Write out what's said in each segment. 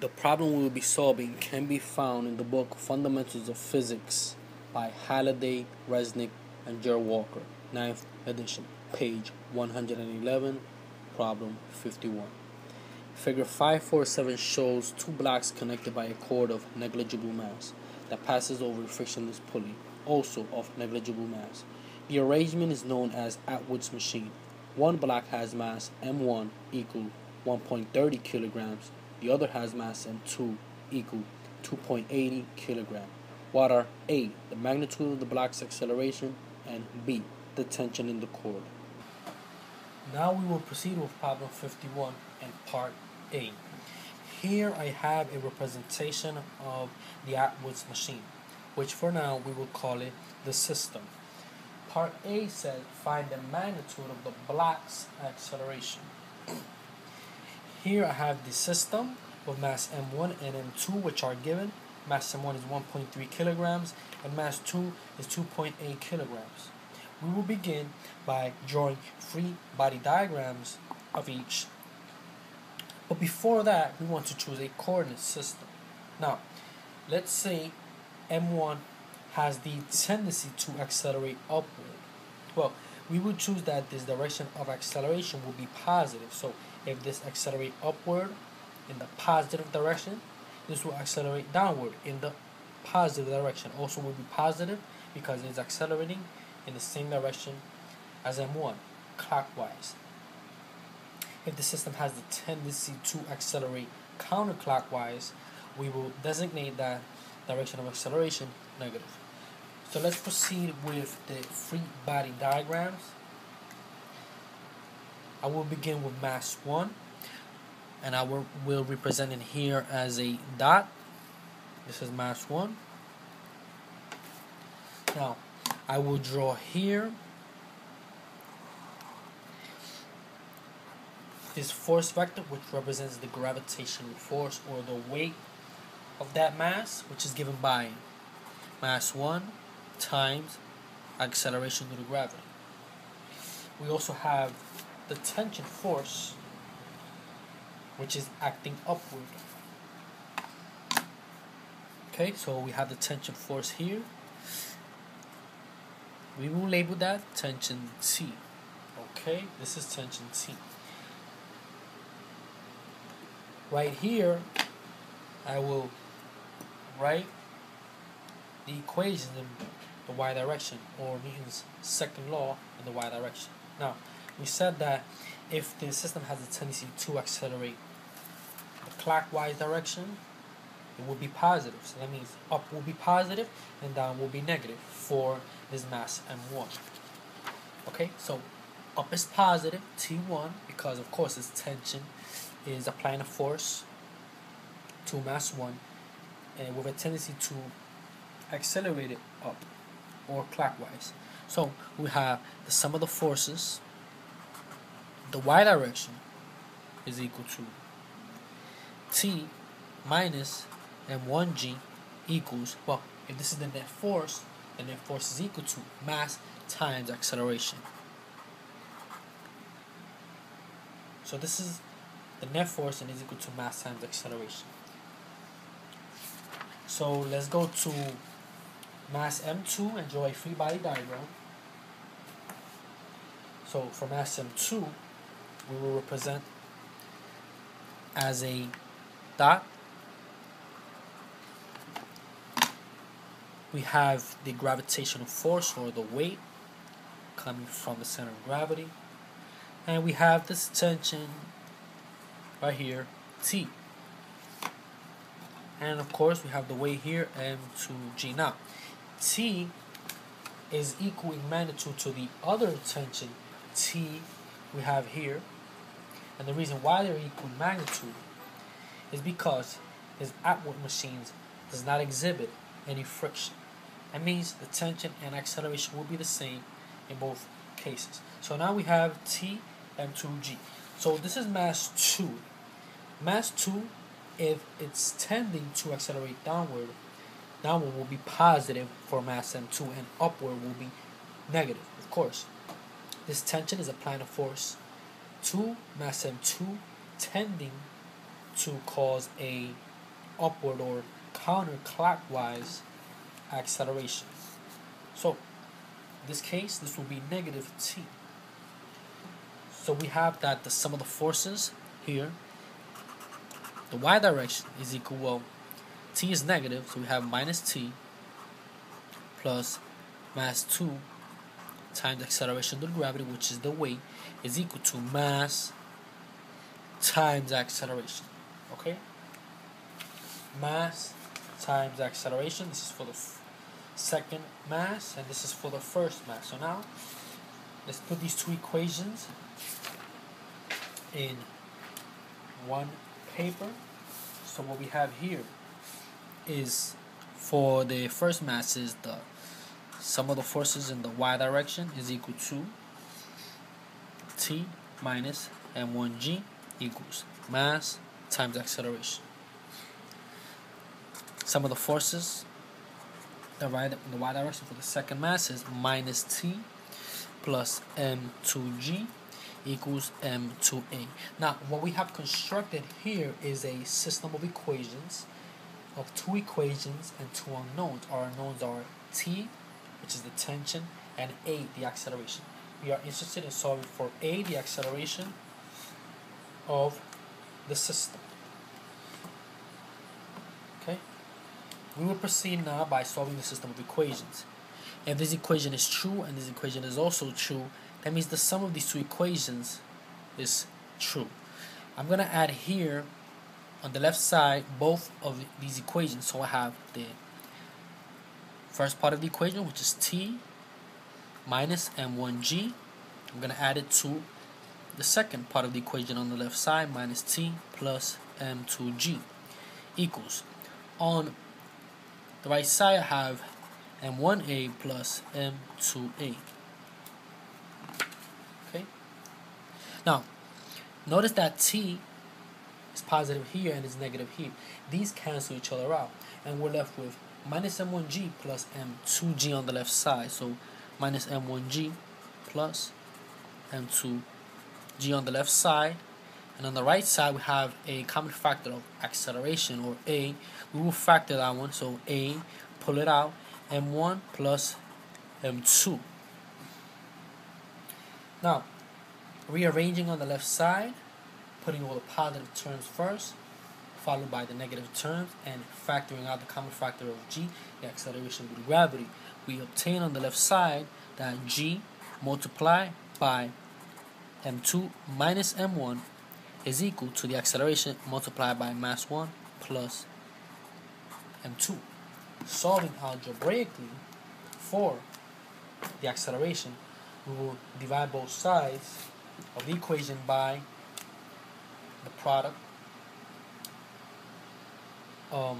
The problem we will be solving can be found in the book Fundamentals of Physics by Halliday, Resnick, and Jearl Walker, 9th edition, page 111, problem 51. Figure 547 shows two blocks connected by a cord of negligible mass that passes over a frictionless pulley, also of negligible mass. The arrangement is known as Atwood's machine. One block has mass m1 equal 1.30 kilograms the other has mass m2 equal 2.80 kilogram. What are A, the magnitude of the block's acceleration, and B, the tension in the cord. Now we will proceed with problem 51 and part A. Here I have a representation of the Atwood's machine, which for now we will call it the system. Part A says find the magnitude of the block's acceleration. Here I have the system with mass M1 and M2 which are given. Mass M1 is 1.3 kilograms and mass 2 is 2.8 kilograms. We will begin by drawing free body diagrams of each. But before that, we want to choose a coordinate system. Now, let's say M1 has the tendency to accelerate upward. Well, we would choose that this direction of acceleration will be positive. So if this accelerate upward in the positive direction, this will accelerate downward in the positive direction. Also will be positive because it's accelerating in the same direction as M1, clockwise. If the system has the tendency to accelerate counterclockwise, we will designate that direction of acceleration negative. So let's proceed with the free body diagrams. I will begin with mass 1 and I will, will represent it here as a dot. This is mass 1. Now, I will draw here this force vector which represents the gravitational force or the weight of that mass which is given by mass 1 times acceleration due to gravity. We also have the tension force which is acting upward. Okay, so we have the tension force here. We will label that tension T. Okay, this is tension T. Right here, I will write the equation in the y direction, or Newton's second law in the y direction. Now, we said that if the system has a tendency to accelerate the clockwise direction, it will be positive. So that means up will be positive and down will be negative for this mass m1. Okay, so up is positive, T1, because of course its tension is applying a force to mass 1 and with a tendency to accelerate it up or clockwise. So we have the sum of the forces the y direction is equal to t minus m1g equals, well, if this is the net force, the net force is equal to mass times acceleration. So this is the net force and is equal to mass times acceleration. So let's go to mass m2 and draw a free body diagram. So for mass m2, we will represent as a dot. We have the gravitational force or the weight coming from the center of gravity. And we have this tension right here, T. And of course we have the weight here, M2G. Now, T is equal in magnitude to the other tension, T we have here. And the reason why they're equal magnitude is because his Atwood machines does not exhibit any friction. That means the tension and acceleration will be the same in both cases. So now we have T and 2G. So this is mass 2. Mass 2, if it's tending to accelerate downward, downward will be positive for mass M2 and upward will be negative, of course. This tension is applying a force to mass M2 tending to cause a upward or counterclockwise acceleration. So, in this case, this will be negative t. So we have that the sum of the forces here, the y direction is equal, well, t is negative, so we have minus t plus mass 2 times acceleration due to gravity, which is the weight, is equal to mass times acceleration. Okay? Mass times acceleration. This is for the second mass, and this is for the first mass. So now, let's put these two equations in one paper. So what we have here is for the first mass is the sum of the forces in the y direction is equal to t minus m1g equals mass times acceleration. Sum of the forces in the y direction for the second mass is minus t plus m2g equals m2a. Now, what we have constructed here is a system of equations of two equations and two unknowns. Our unknowns are t, which is the tension, and a, the acceleration. We are interested in solving for a, the acceleration of the system. Okay? We will proceed now by solving the system of equations. If this equation is true and this equation is also true, that means the sum of these two equations is true. I'm going to add here on the left side both of these equations. So I have the first part of the equation, which is t minus m1g. I'm going to add it to the second part of the equation on the left side, minus t plus m2g equals. On the right side, I have m1a plus m2a. Okay. Now, notice that t is positive here and is negative here. These cancel each other out, and we're left with minus m1g plus m2g on the left side. So minus m1g plus m2g on the left side. And on the right side, we have a common factor of acceleration, or a. We will factor that one, so a, pull it out, m1 plus m2. Now, rearranging on the left side, putting all the positive terms first, followed by the negative terms, and factoring out the common factor of g, the acceleration due to gravity, we obtain on the left side that g multiplied by m2 minus m1 is equal to the acceleration multiplied by mass 1 plus m2. Solving algebraically for the acceleration, we will divide both sides of the equation by the product um,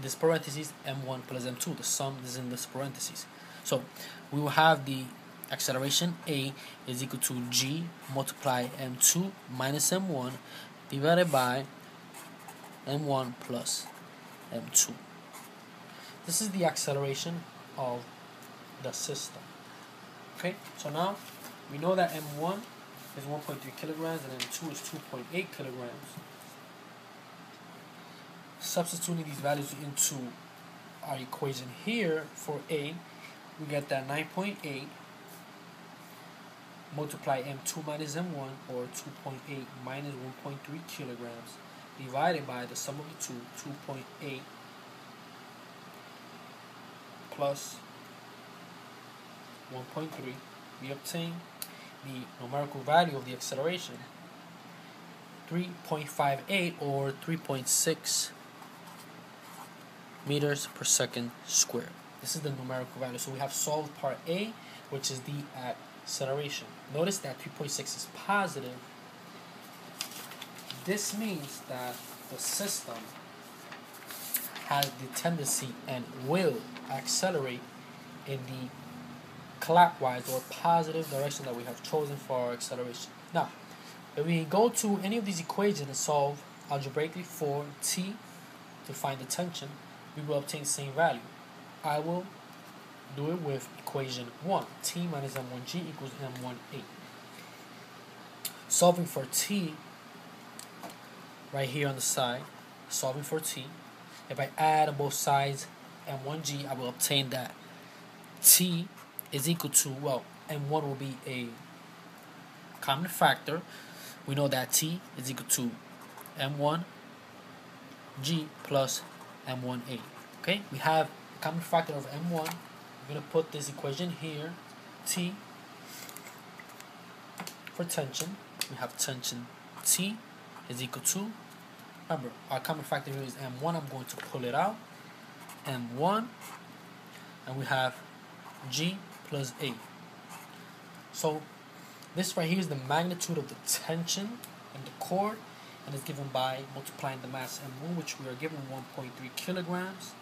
this parentheses m1 plus m2 the sum is in this parentheses. So we will have the acceleration a is equal to g multiply m2 minus m1 divided by m1 plus m2 this is the acceleration of the system. Okay so now we know that m1 is 1.3 kilograms and m2 is 2.8 kilograms substituting these values into our equation here for A, we get that 9.8 multiply m2 minus m1 or 2.8 minus 1.3 kilograms divided by the sum of the two 2.8 plus 1.3 we obtain the numerical value of the acceleration 3.58 or 3.6 meters per second squared. This is the numerical value. So we have solved part A, which is the acceleration. Notice that 3.6 is positive. This means that the system has the tendency and will accelerate in the clockwise or positive direction that we have chosen for our acceleration. Now, if we go to any of these equations and solve algebraically for t to find the tension, we will obtain the same value. I will do it with equation 1. t minus m1g equals m1a. Solving for t, right here on the side, solving for t. If I add on both sides m1g, I will obtain that t is equal to, well, m1 will be a common factor. We know that t is equal to m1 g plus m1a. Okay, we have a common factor of m1. We're going to put this equation here, t for tension. We have tension t is equal to, remember, our common factor here is m1. I'm going to pull it out, m1, and we have g plus a. So this right here is the magnitude of the tension in the cord and is given by multiplying the mass m1 which we are given 1.3 kilograms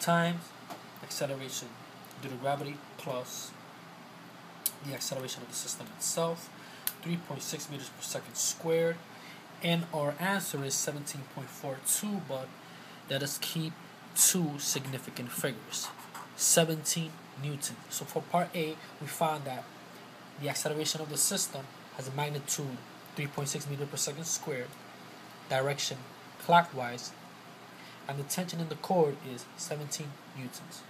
times acceleration due to gravity plus the acceleration of the system itself 3.6 meters per second squared. And our answer is 17.42 but let us keep two significant figures 17 newton. So for part A we found that the acceleration of the system has a magnitude 3.6 meters per second squared direction clockwise and the tension in the cord is 17 newtons